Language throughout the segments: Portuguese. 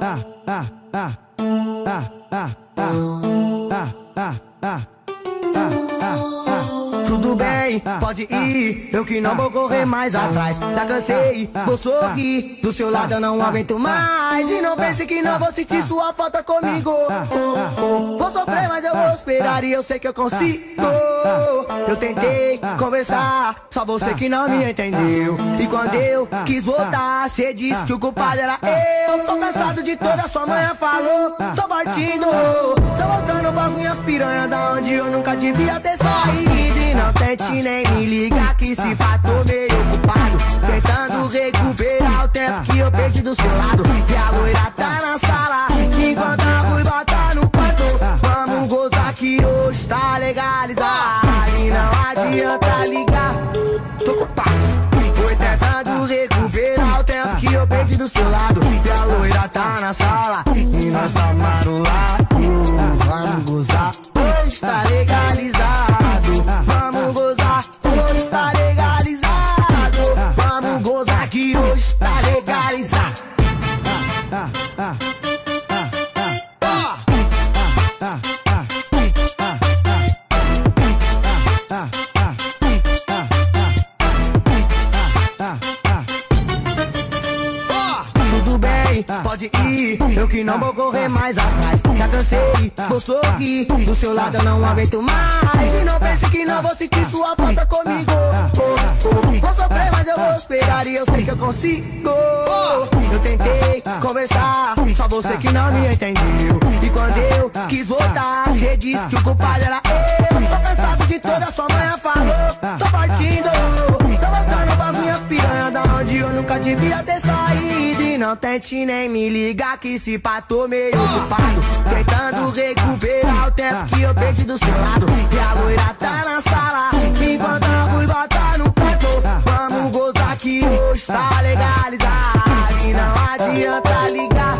ah, ah, ah, ah, ah, ah, ah, ah, Tudo bem, pode ir, eu que não vou correr mais atrás. Já cansei, vou sorrir, do seu lado eu não aguento mais. E não pense que não vou sentir sua falta comigo. Vou sofrer, mas eu vou esperar e eu sei que eu consigo. Eu tentei conversar, só você que não me entendeu. E quando eu quis voltar, cê disse que o culpado era eu. Tô cansado de toda sua manhã falou, tô partindo. Tô voltando pras minhas piranhas da onde eu nunca devia ter saído. E não tente nem me ligar que se pá tô meio ocupado. Tentando recuperar o tempo que eu perdi do seu lado. E a loira tá na sala, enquanto a ruiva tá no quarto. Vamos gozar que hoje tá legalizado. Não adianta ligar, tô ocupado. Foi tentando recuperar o tempo que eu perdi do seu lado. E a loira tá na sala, e nós tá marulado. Vamos gozar, hoje tá legalizado. Vamos gozar, hoje tá legalizado. Vamos gozar que hoje tá legalizado. Pode ir, eu que não vou correr mais atrás. Já cansei, vou sorrir, do seu lado eu não aguento mais. E não pense que não vou sentir sua falta comigo. Vou sofrer, mas eu vou esperar e eu sei que eu consigo. Eu tentei conversar, só você que não me entendeu. E quando eu quis voltar, você disse que o culpado era eu. Eu nunca devia ter saído. E não tente nem me ligar que se pá tô meio ocupado. Tentando recuperar o tempo que eu perdi do seu lado. E a loira tá na sala, enquanto a ruiva tá no quarto. Vamos gozar que hoje tá legalizado. E não adianta ligar,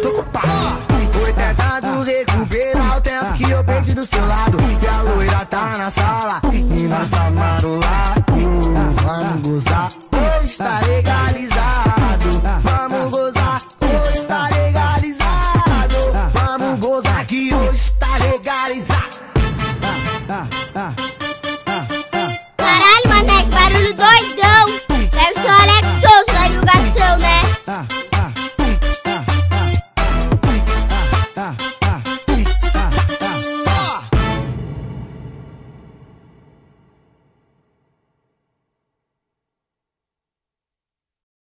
tô ocupado. Foi tentando recuperar o tempo que eu perdi do seu lado. E a loira tá na sala, e nós tá marulado.